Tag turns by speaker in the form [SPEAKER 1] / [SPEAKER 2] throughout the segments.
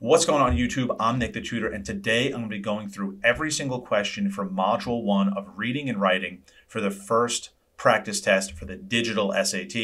[SPEAKER 1] What's going on YouTube? I'm Nick the Tutor and today I'm going to be going through every single question from Module 1 of Reading and Writing for the first practice test for the digital SAT.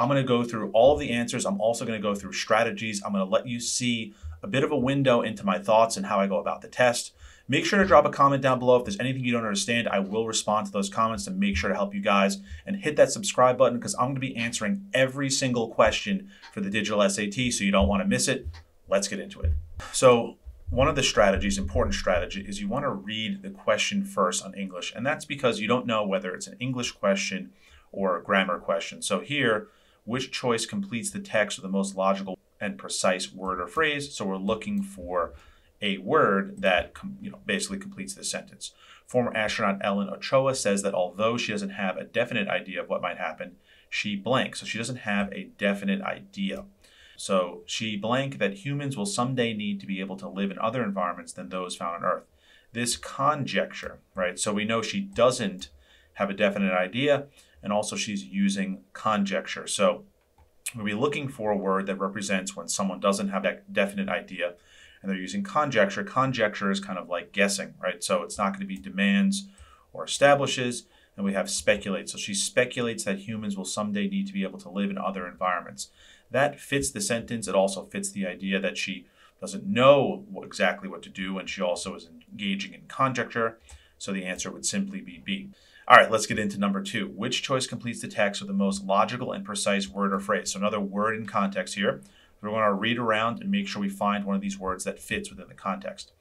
[SPEAKER 1] I'm going to go through all of the answers. I'm also going to go through strategies. I'm going to let you see a bit of a window into my thoughts and how I go about the test. Make sure to drop a comment down below if there's anything you don't understand. I will respond to those comments to make sure to help you guys and hit that subscribe button because I'm going to be answering every single question for the digital SAT so you don't want to miss it. Let's get into it. So one of the strategies, important strategy, is you want to read the question first on English. And that's because you don't know whether it's an English question or a grammar question. So here, which choice completes the text with the most logical and precise word or phrase? So we're looking for a word that you know basically completes the sentence. Former astronaut Ellen Ochoa says that although she doesn't have a definite idea of what might happen, she blanks. So she doesn't have a definite idea. So she blank that humans will someday need to be able to live in other environments than those found on Earth. This conjecture, right? So we know she doesn't have a definite idea, and also she's using conjecture. So we'll be looking for a word that represents when someone doesn't have that definite idea and they're using conjecture. Conjecture is kind of like guessing, right? So it's not going to be demands or establishes. And we have speculate. So she speculates that humans will someday need to be able to live in other environments. That fits the sentence. It also fits the idea that she doesn't know exactly what to do, and she also is engaging in conjecture. So the answer would simply be B. All right, let's get into number two. Which choice completes the text with the most logical and precise word or phrase? So another word in context here. We're going to read around and make sure we find one of these words that fits within the context.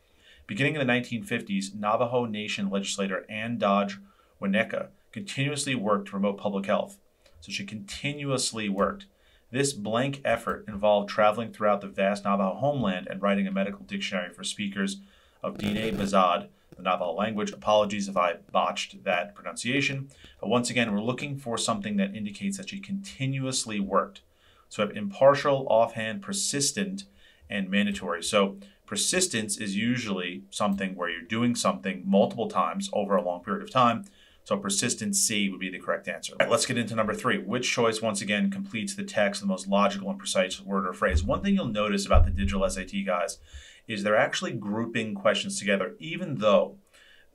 [SPEAKER 1] Beginning in the 1950s, Navajo Nation legislator Ann Dodge Wauneka continuously worked to promote public health. So she continuously worked. This blank effort involved traveling throughout the vast Navajo homeland and writing a medical dictionary for speakers of Diné Bizaad, the Navajo language. Apologies if I botched that pronunciation. But once again, we're looking for something that indicates that she continuously worked. So have impartial, offhand, persistent, and mandatory. So persistence is usually something where you're doing something multiple times over a long period of time. So persistent C would be the correct answer. Let's get into number three. Which choice, once again, completes the text the most logical and precise word or phrase? One thing you'll notice about the digital SAT guys is they're actually grouping questions together, even though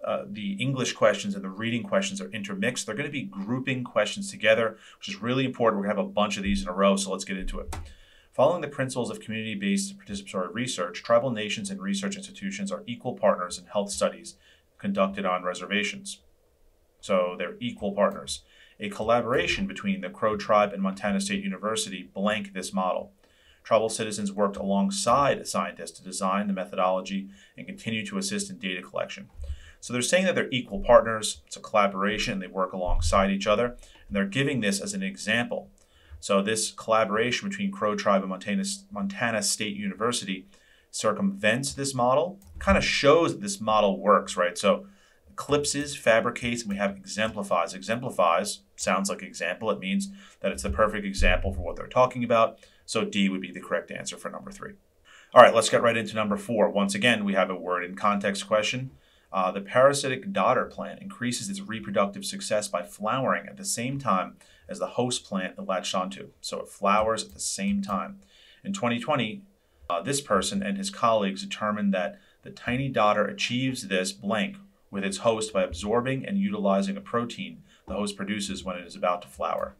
[SPEAKER 1] uh, the English questions and the reading questions are intermixed. They're going to be grouping questions together, which is really important. We're going to have a bunch of these in a row, so let's get into it. Following the principles of community based participatory research, tribal nations and research institutions are equal partners in health studies conducted on reservations. So they're equal partners. A collaboration between the Crow tribe and Montana State University blank this model. Tribal citizens worked alongside scientists to design the methodology and continue to assist in data collection. So they're saying that they're equal partners, it's a collaboration, they work alongside each other, and they're giving this as an example. So this collaboration between Crow Tribe and Montana, Montana State University circumvents this model, kind of shows that this model works, right? So eclipses, fabricates, and we have exemplifies. Exemplifies sounds like example. It means that it's the perfect example for what they're talking about. So D would be the correct answer for number three. All right, let's get right into number four. Once again, we have a word in context question. Uh, the parasitic daughter plant increases its reproductive success by flowering at the same time as the host plant it latched onto. So it flowers at the same time. In 2020, uh, this person and his colleagues determined that the tiny daughter achieves this blank with its host by absorbing and utilizing a protein the host produces when it is about to flower.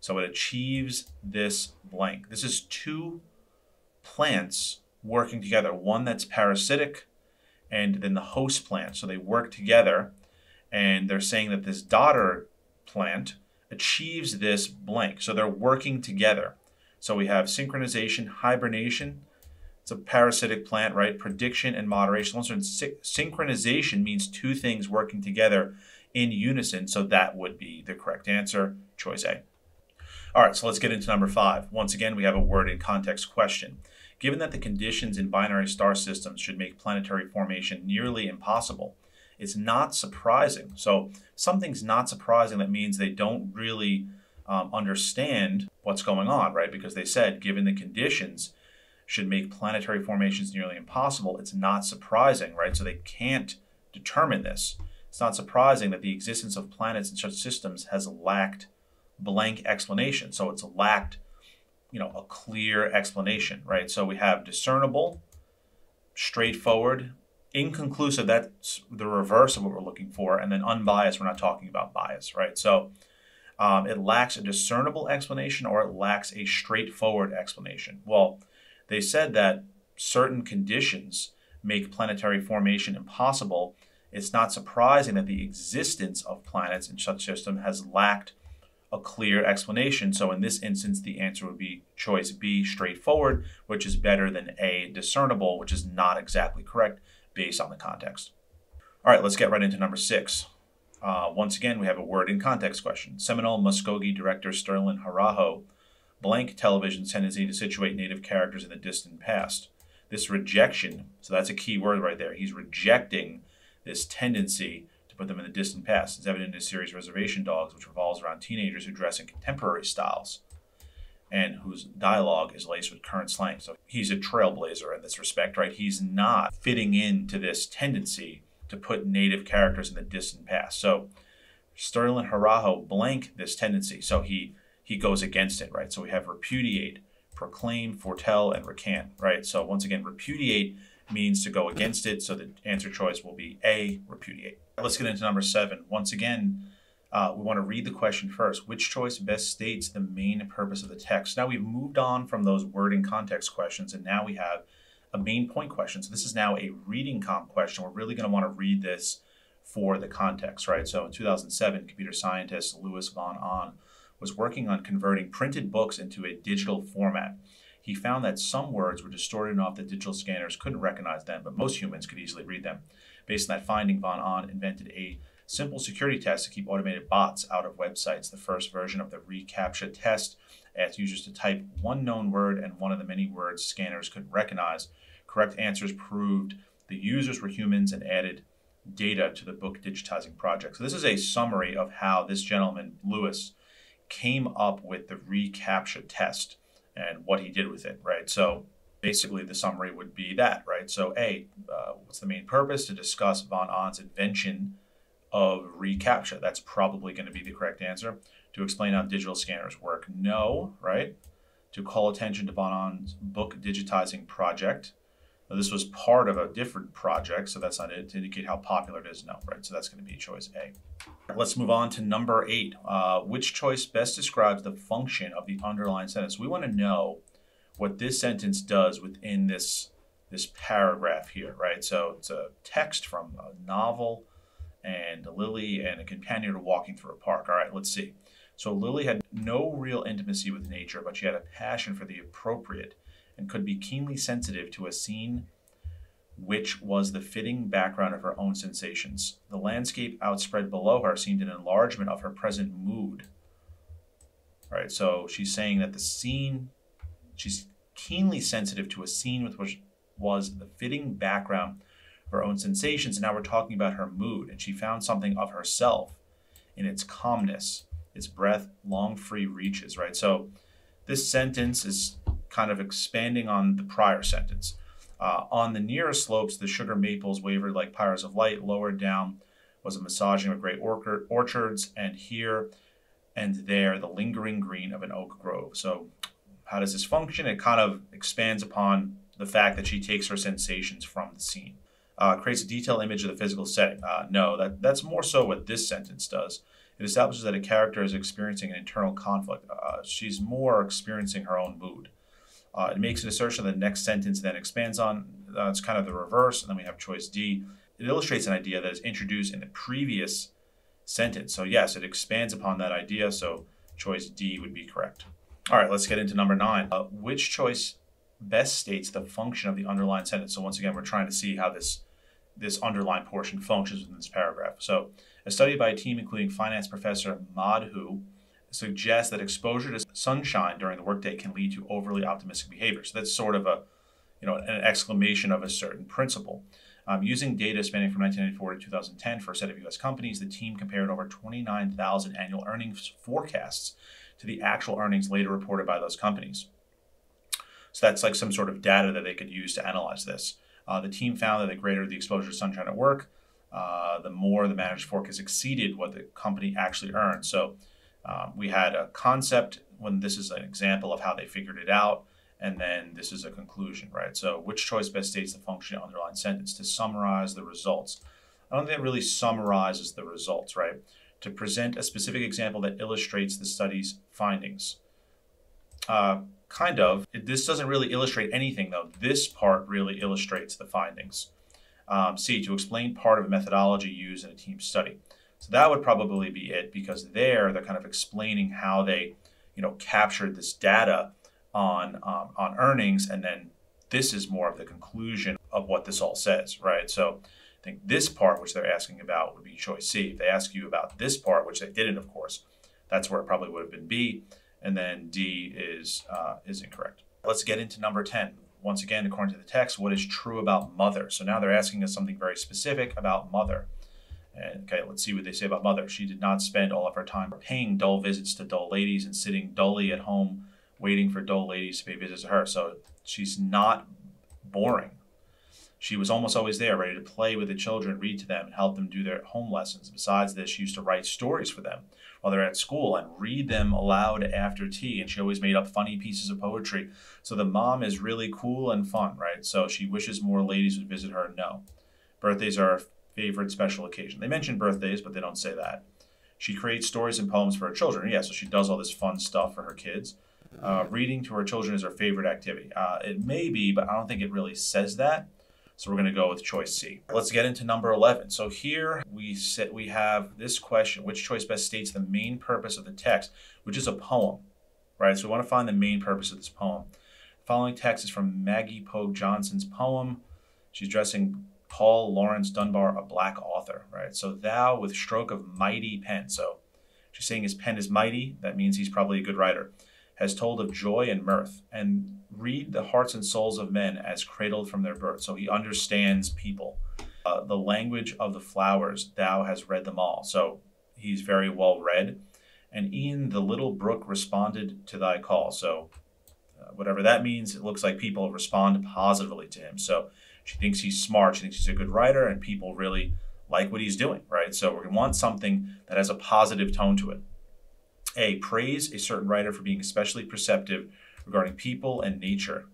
[SPEAKER 1] So it achieves this blank. This is two plants working together, one that's parasitic and then the host plant. So they work together, and they're saying that this daughter plant achieves this blank. So they're working together. So we have synchronization, hibernation. It's a parasitic plant, right? Prediction and moderation. Also, synchronization means two things working together in unison. So that would be the correct answer, choice A. All right, so let's get into number five. Once again, we have a word in context question. Given that the conditions in binary star systems should make planetary formation nearly impossible, it's not surprising. So, something's not surprising that means they don't really um, understand what's going on, right? Because they said, given the conditions should make planetary formations nearly impossible, it's not surprising, right? So, they can't determine this. It's not surprising that the existence of planets in such systems has lacked blank explanation. So, it's lacked you know, a clear explanation, right? So we have discernible, straightforward, inconclusive, that's the reverse of what we're looking for, and then unbiased, we're not talking about bias, right? So um, it lacks a discernible explanation or it lacks a straightforward explanation. Well, they said that certain conditions make planetary formation impossible. It's not surprising that the existence of planets in such a system has lacked a clear explanation. So in this instance, the answer would be choice B, straightforward, which is better than A, discernible, which is not exactly correct based on the context. All right, let's get right into number six. Uh, once again, we have a word in context question. Seminole Muskogee director Sterlin Harjo blank television's tendency to situate native characters in the distant past. This rejection, so that's a key word right there. He's rejecting this tendency to put them in the distant past. It's evident in his series Reservation Dogs, which revolves around teenagers who dress in contemporary styles and whose dialogue is laced with current slang. So he's a trailblazer in this respect, right? He's not fitting into this tendency to put native characters in the distant past. So Sterlin Harjo blank this tendency. So he he goes against it, right? So we have repudiate, proclaim, foretell, and recant, right? So once again, repudiate means to go against it. So the answer choice will be A, repudiate. Let's get into number seven. Once again, uh, we want to read the question first. Which choice best states the main purpose of the text? Now we've moved on from those word and context questions, and now we have a main point question. So this is now a reading comp question. We're really going to want to read this for the context, right? So in 2007, computer scientist Louis von Ahn was working on converting printed books into a digital format. He found that some words were distorted enough that digital scanners couldn't recognize them, but most humans could easily read them. Based on that finding, von Ahn invented a simple security test to keep automated bots out of websites. The first version of the reCAPTCHA test asked users to type one known word and one of the many words scanners couldn't recognize. Correct answers proved the users were humans and added data to the book digitizing project. So this is a summary of how this gentleman, Louis, came up with the reCAPTCHA test and what he did with it, right? So basically the summary would be that, right? So A, uh, what's the main purpose? To discuss von Ahn's invention of reCAPTCHA. That's probably going to be the correct answer. To explain how digital scanners work. No, right? To call attention to von Ahn's book digitizing project. This was part of a different project, so that's not it to indicate how popular it is. No, right? So that's going to be choice A. Let's move on to number eight. Uh, which choice best describes the function of the underlying sentence? We want to know what this sentence does within this this paragraph here, right? So it's a text from a novel, and Lily and a companion are walking through a park. All right, let's see. So Lily had no real intimacy with nature, but she had a passion for the appropriate and could be keenly sensitive to a scene which was the fitting background of her own sensations. The landscape outspread below her seemed an enlargement of her present mood. Right, so she's saying that the scene, she's keenly sensitive to a scene with which was the fitting background of her own sensations. And now we're talking about her mood, and she found something of herself in its calmness, its breath, long free reaches. Right, so this sentence is kind of expanding on the prior sentence. Uh, on the nearer slopes, the sugar maples wavered like pyres of light. Lower down was a massaging of great orchards, and here and there the lingering green of an oak grove. So, how does this function? It kind of expands upon the fact that she takes her sensations from the scene. Uh, creates a detailed image of the physical setting. Uh, no, that, that's more so what this sentence does. It establishes that a character is experiencing an internal conflict. Uh, she's more experiencing her own mood. Uh, it makes an assertion the next sentence then expands on. Uh, it's kind of the reverse. And then we have choice D. It illustrates an idea that is introduced in the previous sentence. So, yes, it expands upon that idea. So, choice D would be correct. All right, let's get into number nine. Uh, which choice best states the function of the underlined sentence? So, once again, we're trying to see how this this underlined portion functions within this paragraph. So, a study by a team including finance professor Madhu suggests that exposure to sunshine during the workday can lead to overly optimistic behavior. So that's sort of a, you know, an exclamation of a certain principle. Um, using data spanning from 1994 to 2010 for a set of U.S. companies, the team compared over 29,000 annual earnings forecasts to the actual earnings later reported by those companies. So that's like some sort of data that they could use to analyze this. Uh, the team found that the greater the exposure to sunshine at work, uh, the more the managed forecast exceeded what the company actually earned. So Um, we had a concept when this is an example of how they figured it out, and then this is a conclusion, right? So, which choice best states the function of underlying sentence to summarize the results? I don't think it really summarizes the results, right? To present a specific example that illustrates the study's findings. Uh, kind of. This doesn't really illustrate anything, though. This part really illustrates the findings. Um, C, to explain part of a methodology used in a team study. So that would probably be it because there they're kind of explaining how they, you know, captured this data on um, on earnings, and then this is more of the conclusion of what this all says, right? So I think this part, which they're asking about, would be choice C. If they ask you about this part, which they didn't, of course, that's where it probably would have been B, and then D is uh, is incorrect. Let's get into number ten. Once again, according to the text, what is true about mother? So now they're asking us something very specific about mother. And, okay, let's see what they say about mother. She did not spend all of her time paying dull visits to dull ladies and sitting dully at home waiting for dull ladies to pay visits to her. So she's not boring. She was almost always there, ready to play with the children, read to them, and help them do their home lessons. Besides this, she used to write stories for them while they're at school and read them aloud after tea. And she always made up funny pieces of poetry. So the mom is really cool and fun, right? So she wishes more ladies would visit her. No. Birthdays are favorite special occasion. They mention birthdays, but they don't say that. She creates stories and poems for her children. Yeah, so she does all this fun stuff for her kids. Uh, reading to her children is her favorite activity. Uh, it may be, but I don't think it really says that. So we're going to go with choice C. Let's get into number 11. So here we sit, we have this question, which choice best states the main purpose of the text, which is a poem, right? So we want to find the main purpose of this poem. The following text is from Maggie Pogue Johnson's poem. She's addressing Paul Laurence Dunbar, a black author, right? So thou with stroke of mighty pen. So she's saying his pen is mighty. That means he's probably a good writer has told of joy and mirth, and read the hearts and souls of men as cradled from their birth. So he understands people. Uh, the language of the flowers, thou has read them all. So he's very well read. And e'en the little brook responded to thy call. So uh, whatever that means, it looks like people respond positively to him. So she thinks he's smart. She thinks he's a good writer, and people really like what he's doing, right? So we want something that has a positive tone to it. A. Praise a certain writer for being especially perceptive regarding people and nature.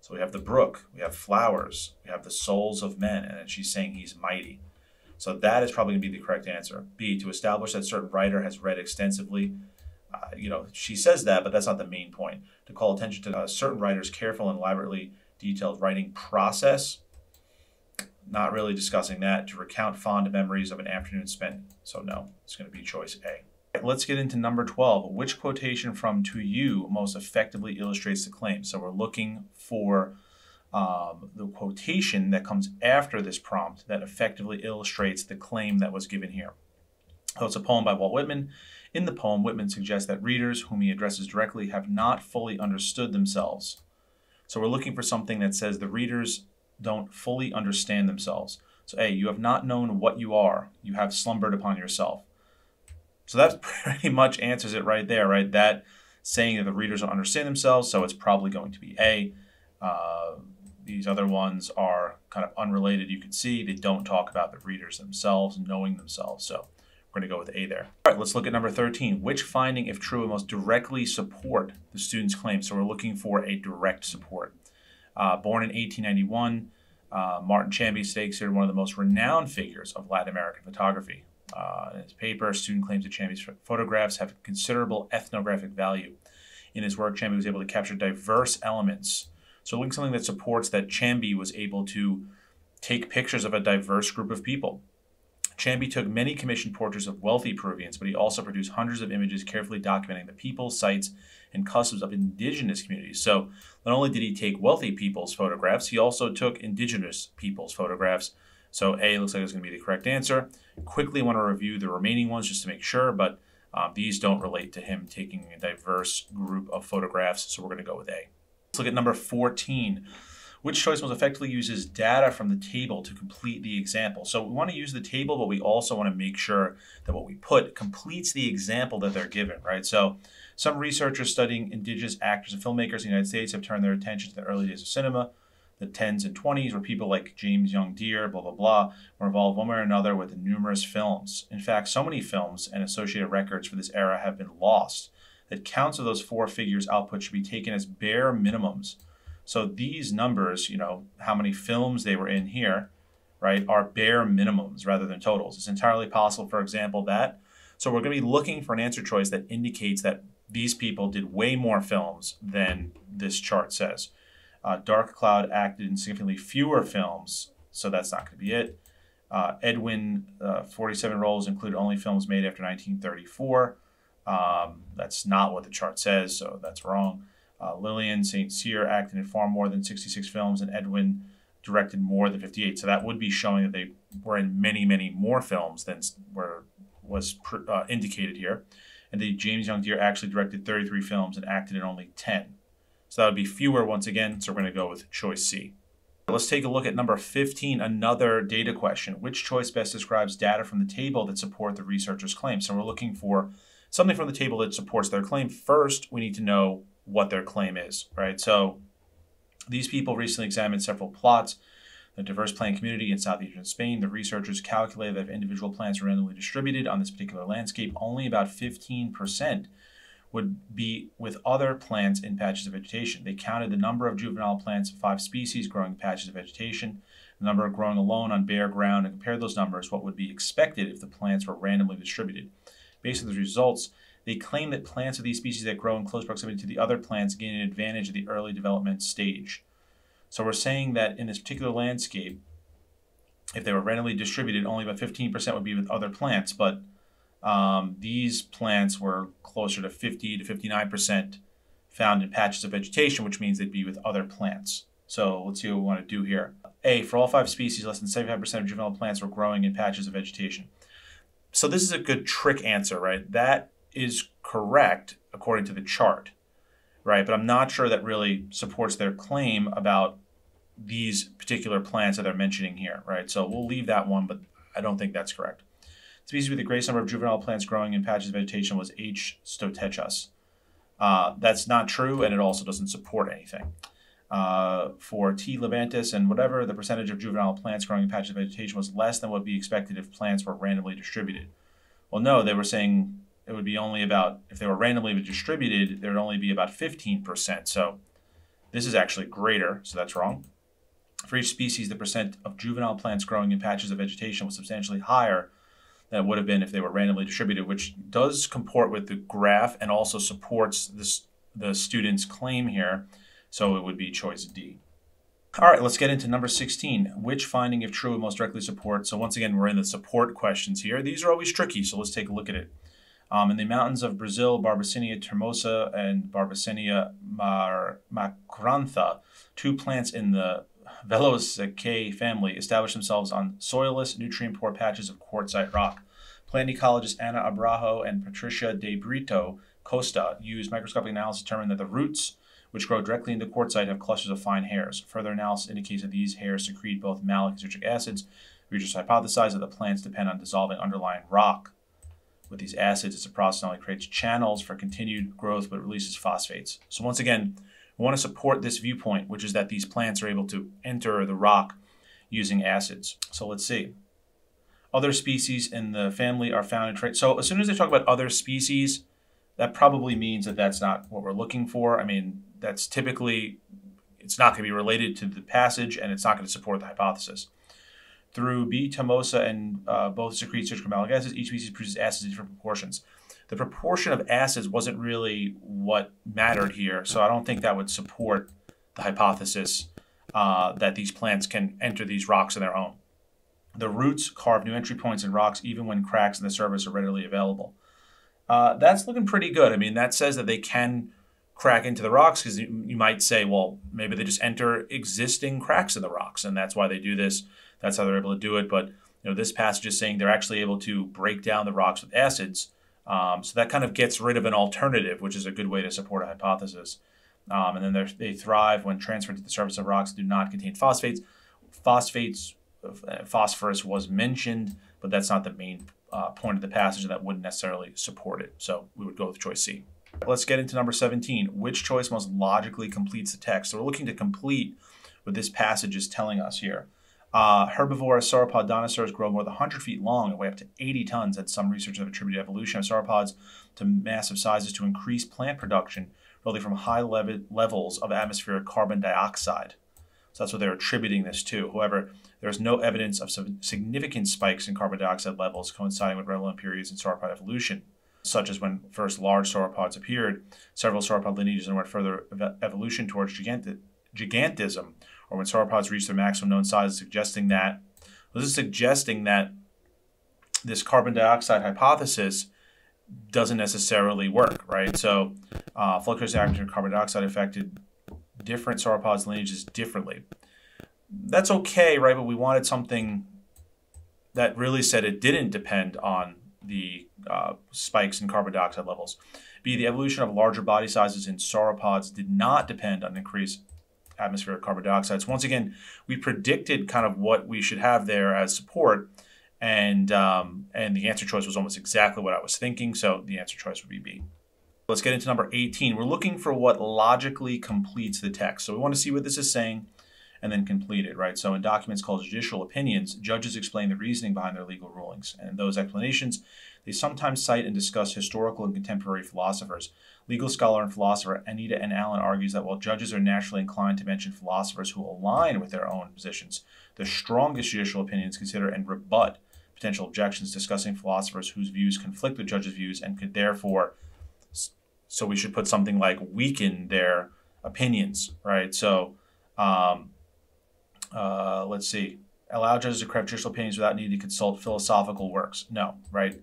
[SPEAKER 1] So we have the brook, we have flowers, we have the souls of men, and she's saying he's mighty. So that is probably going to be the correct answer. B. To establish that certain writer has read extensively. Uh, you know, she says that, but that's not the main point. To call attention to a uh, certain writer's careful and elaborately detailed writing process. Not really discussing that. To recount fond memories of an afternoon spent. So no, it's going to be choice A. Let's get into number 12. Which quotation from To You most effectively illustrates the claim? So we're looking for um, the quotation that comes after this prompt that effectively illustrates the claim that was given here. So it's a poem by Walt Whitman. In the poem, Whitman suggests that readers whom he addresses directly have not fully understood themselves. So we're looking for something that says the readers don't fully understand themselves. So A, you have not known what you are, you have slumbered upon yourself. So that pretty much answers it right there, right? That saying that the readers don't understand themselves, so it's probably going to be A. Uh, these other ones are kind of unrelated. You can see they don't talk about the readers themselves knowing themselves. So we're going to go with A there. All right, let's look at number 13. Which finding, if true, most directly support the student's claim? So we're looking for a direct support. Uh, born in 1891, uh, Martin Chambi is considered one of the most renowned figures of Latin American photography. Uh, in his paper, student claims that Chambi's photographs have considerable ethnographic value. In his work, Chambi was able to capture diverse elements. So, looking something that supports that Chamby was able to take pictures of a diverse group of people. Chambi took many commissioned portraits of wealthy Peruvians, but he also produced hundreds of images carefully documenting the people, sites, and customs of indigenous communities. So, not only did he take wealthy people's photographs, he also took indigenous people's photographs so A looks like it's going to be the correct answer. Quickly want to review the remaining ones just to make sure, but um, these don't relate to him taking a diverse group of photographs, so we're going to go with A. Let's look at number 14. Which choice most effectively uses data from the table to complete the example? So we want to use the table, but we also want to make sure that what we put completes the example that they're given, right? So some researchers studying indigenous actors and filmmakers in the United States have turned their attention to the early days of cinema The 10s and 20s where people like James Young Deere, blah, blah, blah, were involved one way or another with numerous films. In fact, so many films and associated records for this era have been lost that counts of those four figures output should be taken as bare minimums. So these numbers, you know, how many films they were in here, right, are bare minimums rather than totals. It's entirely possible, for example, that. So we're going to be looking for an answer choice that indicates that these people did way more films than this chart says. Uh, Dark Cloud acted in significantly fewer films, so that's not going to be it. Uh, Edwin, uh, 47 roles include only films made after 1934. Um, that's not what the chart says, so that's wrong. Uh, Lillian St. Cyr acted in far more than 66 films, and Edwin directed more than 58. So that would be showing that they were in many, many more films than were was uh, indicated here. And the James Young Deere actually directed 33 films and acted in only 10. So that would be fewer once again. So we're going to go with choice C. Let's take a look at number 15, another data question. Which choice best describes data from the table that support the researcher's claim? So we're looking for something from the table that supports their claim. First, we need to know what their claim is, right? So these people recently examined several plots the diverse plant community in southeastern Spain. The researchers calculated that if individual plants were randomly distributed on this particular landscape, only about 15% would be with other plants in patches of vegetation. They counted the number of juvenile plants of five species growing in patches of vegetation, the number growing alone on bare ground, and compared those numbers what would be expected if the plants were randomly distributed. Based on the results, they claim that plants of these species that grow in close proximity to the other plants gain an advantage at the early development stage. So we're saying that in this particular landscape, if they were randomly distributed, only about 15% would be with other plants, but um, these plants were closer to 50 to 59% found in patches of vegetation, which means they'd be with other plants. So let's see what we want to do here. A, for all five species, less than 75% of juvenile plants were growing in patches of vegetation. So this is a good trick answer, right? That is correct according to the chart, right? But I'm not sure that really supports their claim about these particular plants that they're mentioning here, right? So we'll leave that one, but I don't think that's correct. Species with the greatest number of juvenile plants growing in patches of vegetation was H. stotechas. Uh, that's not true, and it also doesn't support anything. Uh, for T. levantis and whatever, the percentage of juvenile plants growing in patches of vegetation was less than what would be expected if plants were randomly distributed. Well, no, they were saying it would be only about, if they were randomly distributed, there would only be about 15%. So this is actually greater, so that's wrong. For each species, the percent of juvenile plants growing in patches of vegetation was substantially higher than it would have been if they were randomly distributed, which does comport with the graph and also supports this, the student's claim here so it would be choice D. All right, let's get into number 16. Which finding, if true, would most directly support? So once again, we're in the support questions here. These are always tricky, so let's take a look at it. Um, in the mountains of Brazil, Barbacenia termosa and Barbacenia mar macrantha, two plants in the Velloziaceae family, established themselves on soilless, nutrient-poor patches of quartzite rock. Plant ecologists Ana Abrahão and Patricia de Brito Costa used microscopic analysis to determine that the roots which grow directly into quartzite, have clusters of fine hairs. Further analysis indicates that these hairs secrete both malic and citric acids. Researchers hypothesize that the plants depend on dissolving underlying rock. With these acids, it's a process not only creates channels for continued growth, but releases phosphates. So once again, we want to support this viewpoint, which is that these plants are able to enter the rock using acids. So let's see. Other species in the family are found in traits. So as soon as they talk about other species, that probably means that that's not what we're looking for. I mean, that's typically it's not going to be related to the passage and it's not going to support the hypothesis. Through B. termosa and uh, both secrete citric malic acids, each species produces acids in different proportions. The proportion of acids wasn't really what mattered here, so I don't think that would support the hypothesis uh, that these plants can enter these rocks on their own. The roots carve new entry points in rocks even when cracks in the surface are readily available. Uh, that's looking pretty good. I mean, that says that they can crack into the rocks because you, you, might say, well, maybe they just enter existing cracks in the rocks, and that's why they do this. That's how they're able to do it. But you know, this passage is saying they're actually able to break down the rocks with acids. Um, so that kind of gets rid of an alternative, which is a good way to support a hypothesis. Um, and then they thrive when transferred to the surface of rocks do not contain phosphates. Phosphates, uh, phosphorus was mentioned, but that's not the main uh, point of the passage, and that wouldn't necessarily support it. So we would go with choice C. Let's get into number 17. Which choice most logically completes the text? So we're looking to complete what this passage is telling us here. Uh, herbivorous sauropod dinosaurs grow more than 100 feet long and weigh up to 80 tons, and some researchers have attributed evolution of sauropods to massive sizes to increase plant production, resulting from high level levels of atmospheric carbon dioxide. So that's what they're attributing this to. However, there is no evidence of significant spikes in carbon dioxide levels coinciding with relevant periods in sauropod evolution, such as when first large sauropods appeared. Several sauropod lineages underwent further evolution towards gigantism, or when sauropods reached their maximum known size, suggesting that this is suggesting that this carbon dioxide hypothesis doesn't necessarily work, right? So, uh, fluctuating atmospheric carbon dioxide affected different sauropods lineages differently. That's okay, right? But we wanted something that really said it didn't depend on the uh, spikes in carbon dioxide levels. B, the evolution of larger body sizes in sauropods did not depend on increased atmospheric carbon dioxide. So once again, we predicted kind of what we should have there as support, and um, and the answer choice was almost exactly what I was thinking. So the answer choice would be B. Let's get into number 18. We're looking for what logically completes the text. So we want to see what this is saying and then complete it, right? So in documents called judicial opinions, judges explain the reasoning behind their legal rulings. And in those explanations, they sometimes cite and discuss historical and contemporary philosophers. Legal scholar and philosopher Anita N. Allen argues that while judges are naturally inclined to mention philosophers who align with their own positions, the strongest judicial opinions consider and rebut potential objections discussing philosophers whose views conflict with judges' views and could therefore so we should put something like weaken their opinions, right? So um, uh, let's see. Allow judges to craft judicial opinions without needing to consult philosophical works. No, right?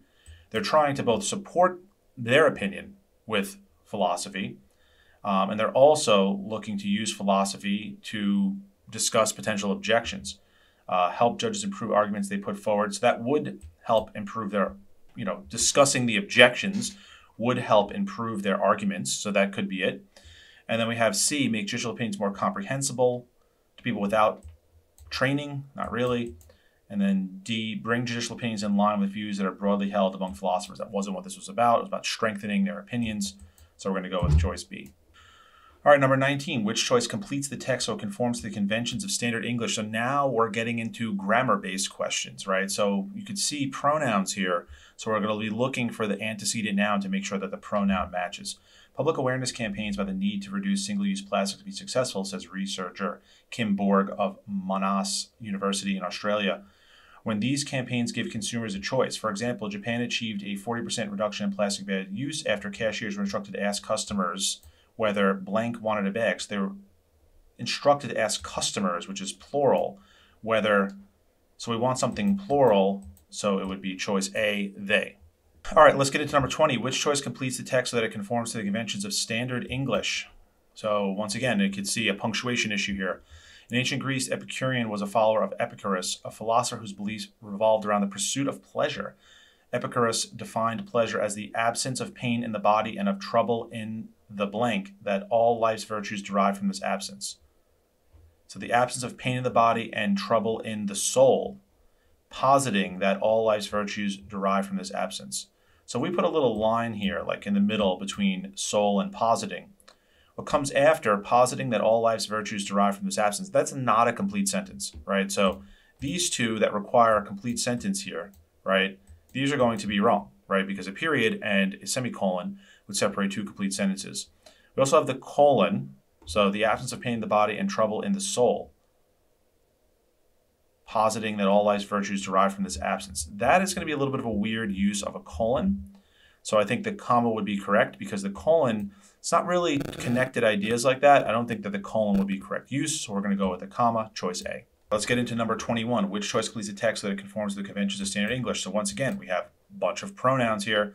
[SPEAKER 1] They're trying to both support their opinion with philosophy, um, and they're also looking to use philosophy to discuss potential objections, uh, help judges improve arguments they put forward. So that would help improve their, you know, discussing the objections would help improve their arguments. So that could be it. And then we have C, make judicial opinions more comprehensible to people without training, not really. And then D, bring judicial opinions in line with views that are broadly held among philosophers. That wasn't what this was about. It was about strengthening their opinions. So we're going to go with choice B. All right, number 19, which choice completes the text so it conforms to the conventions of standard English? So now we're getting into grammar-based questions, right? So you could see pronouns here. So we're going to be looking for the antecedent noun to make sure that the pronoun matches. Public awareness campaigns about the need to reduce single-use plastic to be successful, says researcher Kim Borg of Monash University in Australia. When these campaigns give consumers a choice, for example, Japan achieved a 40% reduction in plastic bag use after cashiers were instructed to ask customers whether blank wanted a bag. So they were instructed to ask customers, which is plural, whether, so we want something plural, so it would be choice A, they. All right, let's get into number 20. Which choice completes the text so that it conforms to the conventions of standard English? So once again, you can see a punctuation issue here. In ancient Greece, Epicurean was a follower of Epicurus, a philosopher whose beliefs revolved around the pursuit of pleasure. Epicurus defined pleasure as the absence of pain in the body and of trouble in the blank that all life's virtues derive from this absence. So the absence of pain in the body and trouble in the soul, positing that all life's virtues derive from this absence. So we put a little line here, like in the middle between soul and positing. What comes after positing that all life's virtues derive from this absence, that's not a complete sentence, right? So these two that require a complete sentence here, right, these are going to be wrong, right? Because a period and a semicolon would separate two complete sentences. We also have the colon, so the absence of pain in the body and trouble in the soul, positing that all life's virtues derive from this absence. That is going to be a little bit of a weird use of a colon. So I think the comma would be correct because the colon, it's not really connected ideas like that. I don't think that the colon would be correct use, so we're going to go with the comma, choice A. Let's get into number 21. Which choice completes the text so that it conforms to the conventions of standard English? So once again, we have a bunch of pronouns here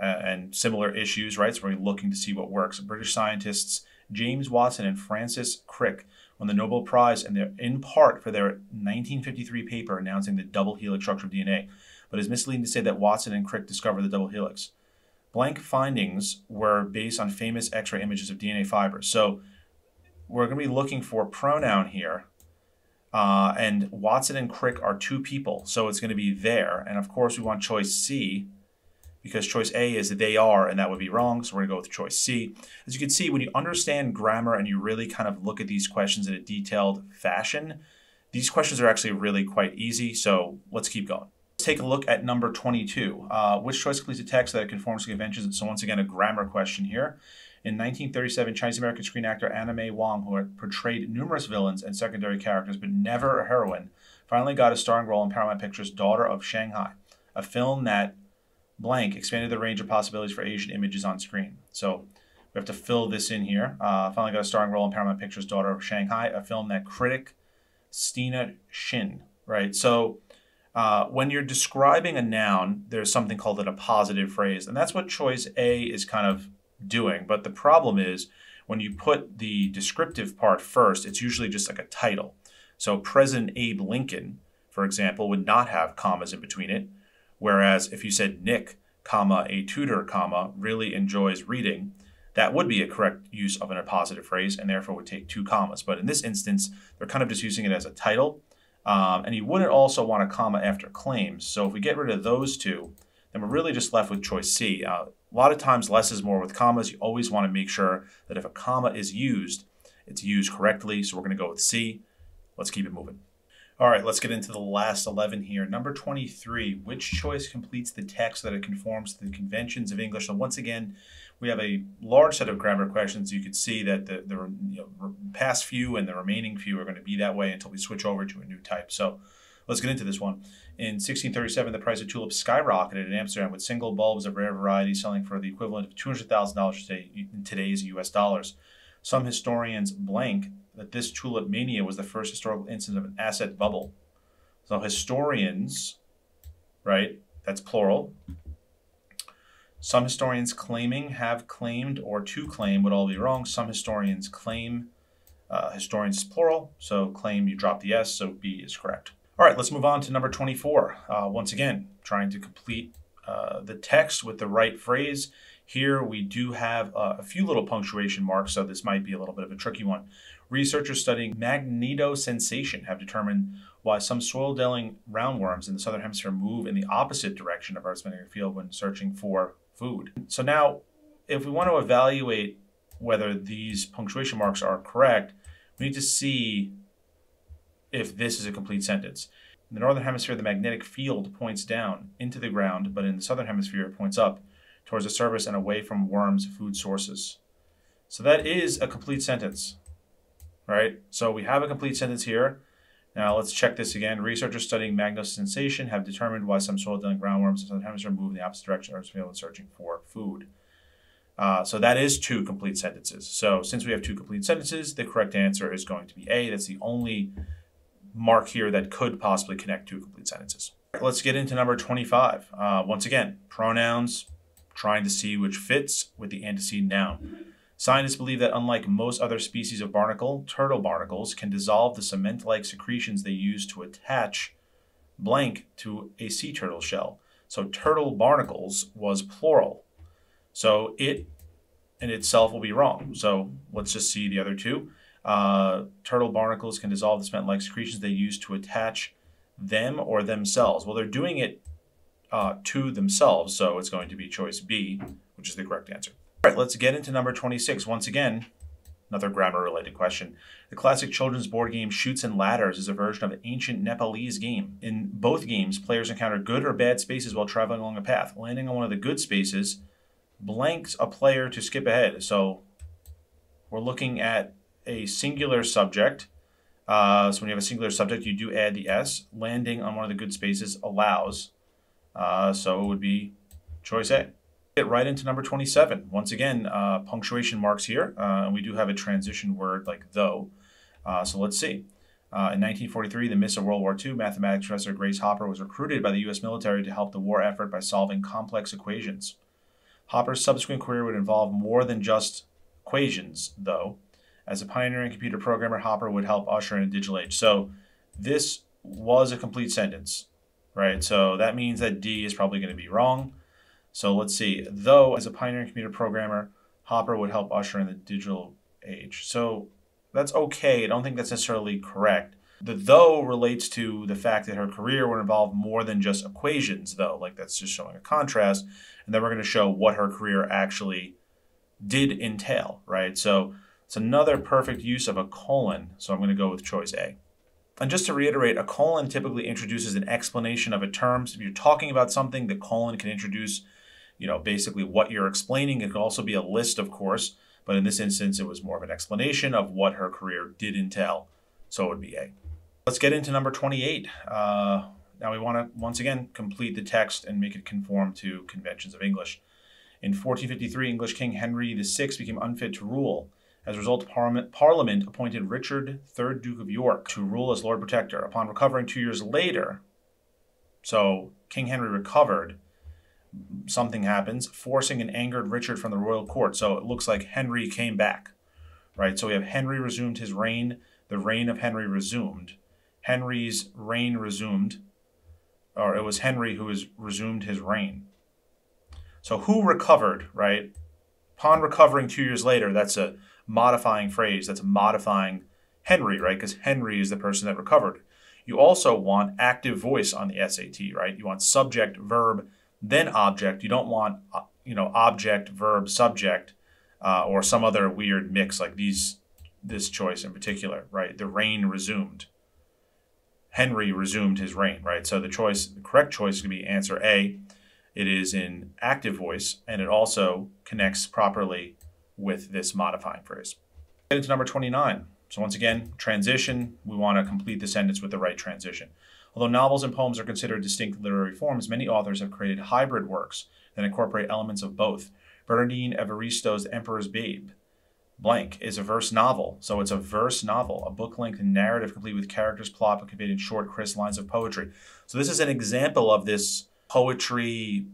[SPEAKER 1] uh, and similar issues, right? So we're looking to see what works. British scientists James Watson and Francis Crick won the Nobel Prize in, in part for their 1953 paper announcing the double helix structure of DNA. But it's misleading to say that Watson and Crick discovered the double helix. Blank findings were based on famous X-ray images of DNA fibers. So we're going to be looking for pronoun here. Uh, and Watson and Crick are two people, so it's going to be there. And of course, we want choice C because choice A is they are, and that would be wrong. So we're to go with choice C. As you can see, when you understand grammar and you really kind of look at these questions in a detailed fashion, these questions are actually really quite easy. So let's keep going. Let's take a look at number 22. Uh, which choice completes a text that conforms to conventions? So once again, a grammar question here. In 1937, Chinese-American screen actor Anna May Wong, who had portrayed numerous villains and secondary characters, but never a heroine, finally got a starring role in Paramount Pictures' Daughter of Shanghai, a film that blank expanded the range of possibilities for Asian images on screen. So we have to fill this in here. Uh, finally got a starring role in Paramount Pictures' Daughter of Shanghai, a film that critic Stina Chyn, right? So uh, when you're describing a noun, there's something called an appositive phrase, and that's what choice A is kind of doing. But the problem is when you put the descriptive part first, it's usually just like a title. So President Abe Lincoln, for example, would not have commas in between it. Whereas if you said Nick, comma, a tutor, comma, really enjoys reading, that would be a correct use of an appositive phrase and therefore would take two commas. But in this instance, they're kind of just using it as a title. Um, and you wouldn't also want a comma after claims. So if we get rid of those two, then we're really just left with choice C. Uh, a lot of times, less is more with commas. You always want to make sure that if a comma is used, it's used correctly. So we're going to go with C. Let's keep it moving. All right, let's get into the last 11 here. Number 23, which choice completes the text that it conforms to the conventions of English? So once again, we have a large set of grammar questions. You can see that the, the you know, past few and the remaining few are going to be that way until we switch over to a new type. So let's get into this one. In 1637, the price of tulips skyrocketed in Amsterdam with single bulbs of rare variety selling for the equivalent of $200,000 today, in today's US dollars. Some historians blank that this tulip mania was the first historical instance of an asset bubble. So historians, right, that's plural. Some historians claiming, have claimed, or to claim would all be wrong. Some historians claim, uh, historians is plural, so claim you drop the S, so B is correct. All right, let's move on to number 24. Uh, once again, trying to complete uh, the text with the right phrase. Here we do have uh, a few little punctuation marks, so this might be a little bit of a tricky one. Researchers studying magnetosensation have determined why some soil-dwelling roundworms in the southern hemisphere move in the opposite direction of Earth's magnetic field when searching for food. So now, if we want to evaluate whether these punctuation marks are correct, we need to see if this is a complete sentence. In the northern hemisphere, the magnetic field points down into the ground, but in the southern hemisphere, it points up towards the surface and away from worms' food sources. So that is a complete sentence right? So we have a complete sentence here. Now let's check this again. Researchers studying magnetosensation have determined why some soil-dwelling groundworms sometimes are moving in the opposite direction field and searching for food. Uh, so that is two complete sentences. So since we have two complete sentences, the correct answer is going to be A. That's the only mark here that could possibly connect two complete sentences. Let's get into number 25. Uh, once again, pronouns, trying to see which fits with the antecedent noun. Scientists believe that unlike most other species of barnacle, turtle barnacles can dissolve the cement-like secretions they use to attach blank to a sea turtle shell. So turtle barnacles was plural. So it in itself will be wrong. So let's just see the other two. Uh, turtle barnacles can dissolve the cement-like secretions they use to attach them or themselves. Well, they're doing it uh, to themselves, so it's going to be choice B, which is the correct answer. All right, let's get into number 26. Once again, another grammar related question. The classic children's board game Chutes and Ladders is a version of an ancient Nepalese game. In both games, players encounter good or bad spaces while traveling along a path. Landing on one of the good spaces blanks a player to skip ahead. So we're looking at a singular subject. Uh, so when you have a singular subject, you do add the S. Landing on one of the good spaces allows. Uh, so it would be choice A get right into number 27. Once again, uh, punctuation marks here, uh, and we do have a transition word like though. Uh, so let's see. Uh, in 1943, the Miss of World War II, mathematics professor Grace Hopper was recruited by the U.S. military to help the war effort by solving complex equations. Hopper's subsequent career would involve more than just equations, though. As a pioneering computer programmer, Hopper would help usher in a digital age. So this was a complete sentence, right? So that means that D is probably going to be wrong. So let's see. Though, as a pioneering computer programmer, Hopper would help usher in the digital age. So that's okay. I don't think that's necessarily correct. The though relates to the fact that her career would involve more than just equations, though. Like that's just showing a contrast. And then we're going to show what her career actually did entail, right? So it's another perfect use of a colon. So I'm going to go with choice A. And just to reiterate, a colon typically introduces an explanation of a term. So if you're talking about something, the colon can introduce, you know, basically what you're explaining. It could also be a list, of course, but in this instance, it was more of an explanation of what her career did entail. So it would be A. Let's get into number 28. Uh, now we want to, once again, complete the text and make it conform to conventions of English. In 1453, English King Henry VI became unfit to rule. As a result, Parliament, Parliament appointed Richard, 3rd Duke of York, to rule as Lord Protector. Upon recovering two years later, so King Henry recovered, something happens, forcing an angered Richard from the royal court. So it looks like Henry came back, right? So we have Henry resumed his reign. The reign of Henry resumed. Henry's reign resumed, or it was Henry who has resumed his reign. So who recovered, right? Upon recovering two years later, that's a modifying phrase that's modifying Henry, right? Because Henry is the person that recovered. You also want active voice on the SAT, right? You want subject, verb, then object. You don't want, uh, you know, object, verb, subject, uh, or some other weird mix like these. This choice in particular, right? The reign resumed. Henry resumed his reign, right? So the choice, the correct choice, could be answer A. It is in active voice, and it also connects properly with this modifying phrase. Get into number 29. So once again, transition, we want to complete the sentence with the right transition. Although novels and poems are considered distinct literary forms, many authors have created hybrid works that incorporate elements of both. Bernardine Evaristo's Emperor's Babe, blank, is a verse novel. So it's a verse novel, a book-length narrative complete with characters, plot, but conveyed in short, crisp lines of poetry. So this is an example of this poetry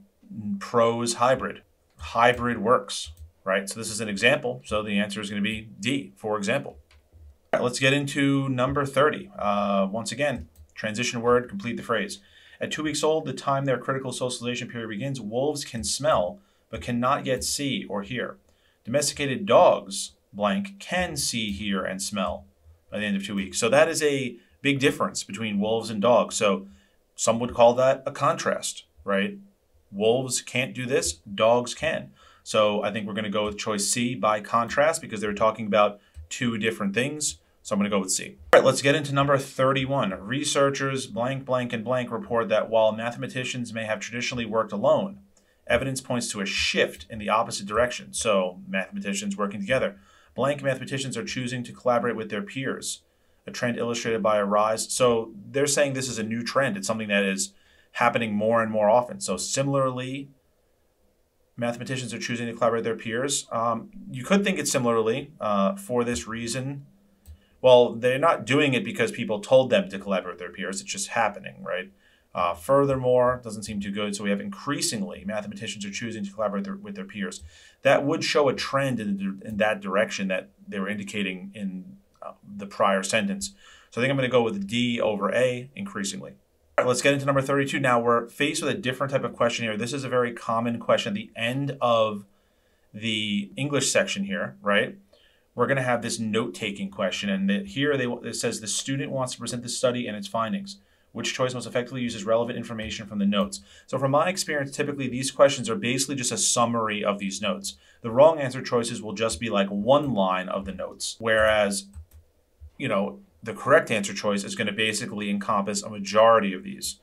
[SPEAKER 1] prose hybrid. Hybrid works right? So this is an example. So the answer is going to be D, for example. All right, let's get into number 30. Uh, once again, transition word, complete the phrase. At two weeks old, the time their critical socialization period begins, wolves can smell, but cannot yet see or hear. Domesticated dogs, blank, can see, hear, and smell by the end of two weeks. So that is a big difference between wolves and dogs. So some would call that a contrast, right? Wolves can't do this, dogs can. So I think we're going to go with choice C by contrast because they're talking about two different things. So I'm going to go with C. All right, let's get into number 31. Researchers blank, blank, and blank report that while mathematicians may have traditionally worked alone, evidence points to a shift in the opposite direction. So mathematicians working together. Blank mathematicians are choosing to collaborate with their peers, a trend illustrated by a rise. So they're saying this is a new trend. It's something that is happening more and more often. So similarly, mathematicians are choosing to collaborate with their peers. Um, you could think it's similarly uh, for this reason. Well, they're not doing it because people told them to collaborate with their peers. It's just happening, right? Uh, furthermore, doesn't seem too good. So we have increasingly mathematicians are choosing to collaborate their, with their peers. That would show a trend in, in that direction that they were indicating in uh, the prior sentence. So I think I'm going to go with D over A increasingly right, let's get into number 32. Now we're faced with a different type of question here. This is a very common question at the end of the English section here, right? We're going to have this note-taking question, and here they, it says the student wants to present the study and its findings. Which choice most effectively uses relevant information from the notes? So from my experience, typically these questions are basically just a summary of these notes. The wrong answer choices will just be like one line of the notes, whereas, you know, the correct answer choice is going to basically encompass a majority of these,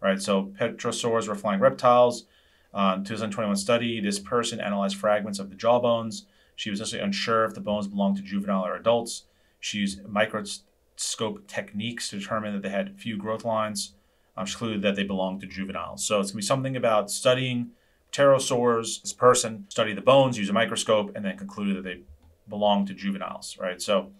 [SPEAKER 1] right? So petrosaurs were flying reptiles. Uh, 2021 study, this person analyzed fragments of the jawbones. She was initially unsure if the bones belonged to juvenile or adults. She used microscope techniques to determine that they had few growth lines. Um, she concluded that they belonged to juveniles. So it's going to be something about studying pterosaurs, this person, study the bones, use a microscope, and then concluded that they belong to juveniles, right? So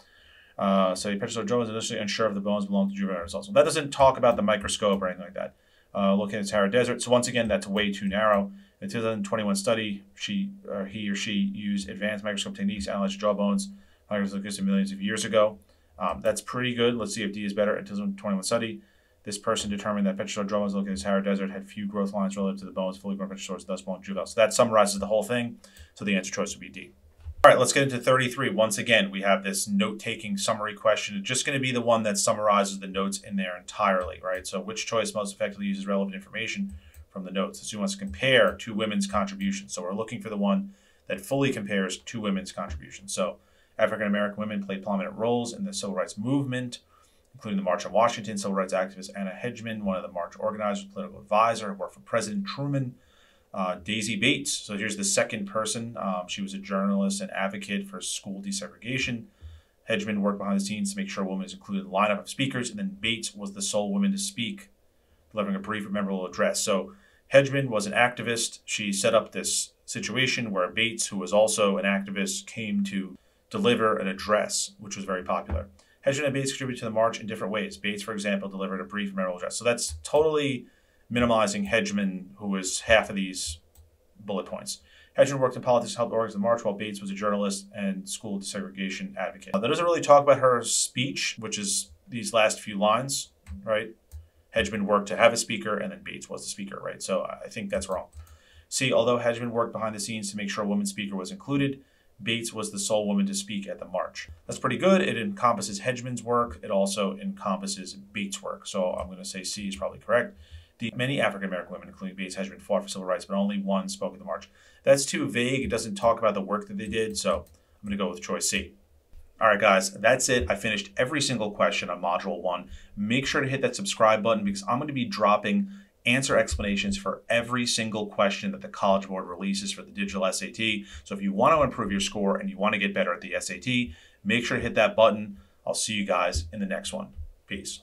[SPEAKER 1] uh, so Petrosaur was initially unsure if the bones belonged to juveniles also. That doesn't talk about the microscope or anything like that. Uh, looking at the Sahara Desert. So once again, that's way too narrow. In 2021 study, she or he or she used advanced microscope techniques to analyze jaw bones, microscopic millions of years ago. Um, that's pretty good. Let's see if D is better. In 2021 study, this person determined that Petrosaur jaw bones located in the Sahara Desert had few growth lines relative to the bones fully grown Petrosaurs, thus belong juveniles. So that summarizes the whole thing. So the answer choice would be D. All right, let's get into 33. Once again, we have this note-taking summary question. It's just going to be the one that summarizes the notes in there entirely, right? So which choice most effectively uses relevant information from the notes? The student wants to compare two women's contributions. So we're looking for the one that fully compares two women's contributions. So African American women played prominent roles in the civil rights movement, including the March on Washington. Civil rights activist Anna Hedgeman, one of the march organizers, political advisor, worked for President Truman uh, Daisy Bates. So here's the second person. Um, she was a journalist and advocate for school desegregation. Hedgeman worked behind the scenes to make sure women is included in the lineup of speakers, and then Bates was the sole woman to speak, delivering a brief and memorable address. So Hedgeman was an activist. She set up this situation where Bates, who was also an activist, came to deliver an address, which was very popular. Hedgeman and Bates contributed to the march in different ways. Bates, for example, delivered a brief memorial address. So that's totally minimizing Hedgeman, who was half of these bullet points. Hedgeman worked in politics, helped organize the march, while Bates was a journalist and school desegregation advocate. That doesn't really talk about her speech, which is these last few lines, right? Hedgeman worked to have a speaker, and then Bates was the speaker, right? So I think that's wrong. See, although Hedgeman worked behind the scenes to make sure a woman speaker was included, Bates was the sole woman to speak at the march. That's pretty good. It encompasses Hedgeman's work. It also encompasses Bates' work. So I'm going to say C is probably correct. The many African American women, including Bates, Hedgeman, fought for civil rights, but only one spoke at the march. That's too vague. It doesn't talk about the work that they did, so I'm going to go with choice C. All right, guys, that's it. I finished every single question on Module 1. Make sure to hit that subscribe button because I'm going to be dropping answer explanations for every single question that the College Board releases for the digital SAT. So if you want to improve your score and you want to get better at the SAT, make sure to hit that button. I'll see you guys in the next one. Peace.